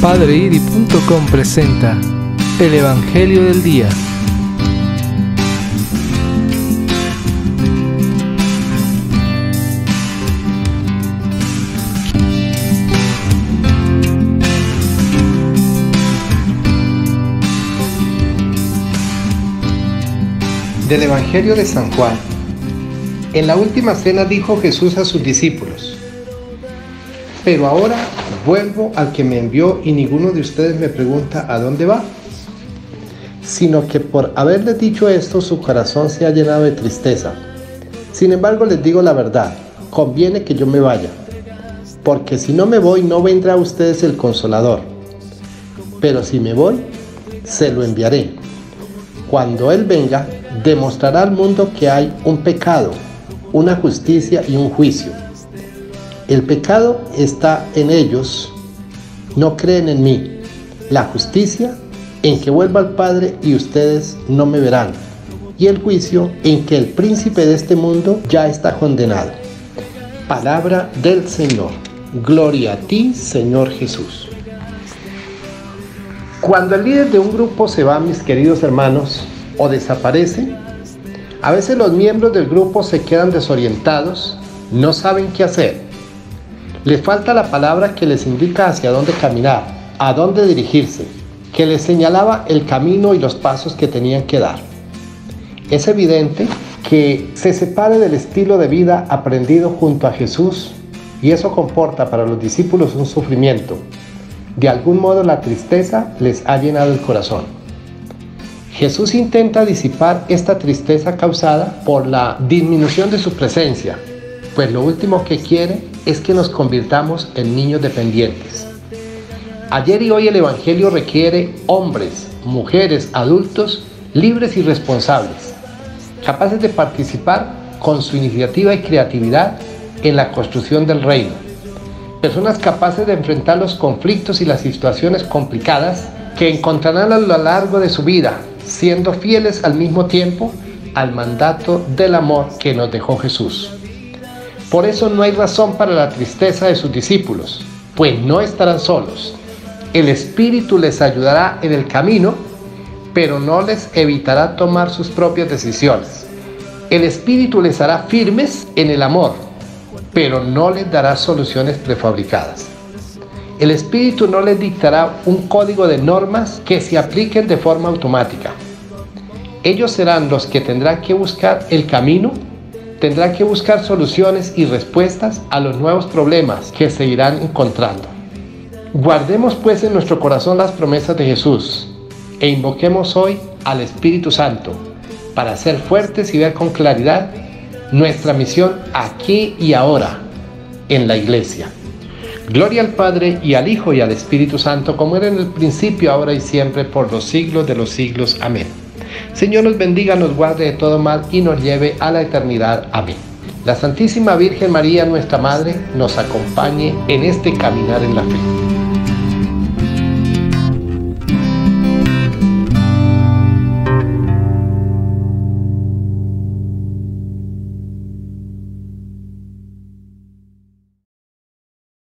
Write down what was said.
Padreiri.com presenta el Evangelio del Día. Del Evangelio de San Juan. En la última cena dijo Jesús a sus discípulos, pero ahora vuelvo al que me envió y ninguno de ustedes me pregunta a dónde va, sino que por haberles dicho esto su corazón se ha llenado de tristeza. Sin embargo les digo la verdad, conviene que yo me vaya, porque si no me voy no vendrá a ustedes el consolador, pero si me voy, se lo enviaré. Cuando Él venga, demostrará al mundo que hay un pecado, una justicia y un juicio. El pecado está en ellos, no creen en mí. La justicia en que vuelva al Padre y ustedes no me verán. Y el juicio en que el príncipe de este mundo ya está condenado. Palabra del Señor. Gloria a ti, Señor Jesús. Cuando el líder de un grupo se va, mis queridos hermanos, o desaparece, a veces los miembros del grupo se quedan desorientados, no saben qué hacer les falta la palabra que les indica hacia dónde caminar, a dónde dirigirse, que les señalaba el camino y los pasos que tenían que dar. Es evidente que se separe del estilo de vida aprendido junto a Jesús y eso comporta para los discípulos un sufrimiento. De algún modo la tristeza les ha llenado el corazón. Jesús intenta disipar esta tristeza causada por la disminución de su presencia, pues lo último que quiere es que nos convirtamos en niños dependientes. Ayer y hoy el Evangelio requiere hombres, mujeres, adultos libres y responsables, capaces de participar con su iniciativa y creatividad en la construcción del reino. Personas capaces de enfrentar los conflictos y las situaciones complicadas que encontrarán a lo largo de su vida, siendo fieles al mismo tiempo al mandato del amor que nos dejó Jesús. Por eso no hay razón para la tristeza de sus discípulos, pues no estarán solos. El Espíritu les ayudará en el camino, pero no les evitará tomar sus propias decisiones. El Espíritu les hará firmes en el amor, pero no les dará soluciones prefabricadas. El Espíritu no les dictará un código de normas que se apliquen de forma automática. Ellos serán los que tendrán que buscar el camino tendrá que buscar soluciones y respuestas a los nuevos problemas que se irán encontrando. Guardemos pues en nuestro corazón las promesas de Jesús e invoquemos hoy al Espíritu Santo para ser fuertes y ver con claridad nuestra misión aquí y ahora en la iglesia. Gloria al Padre y al Hijo y al Espíritu Santo como era en el principio, ahora y siempre, por los siglos de los siglos. Amén. Señor nos bendiga, nos guarde de todo mal y nos lleve a la eternidad. Amén. La Santísima Virgen María, nuestra Madre, nos acompañe en este caminar en la fe.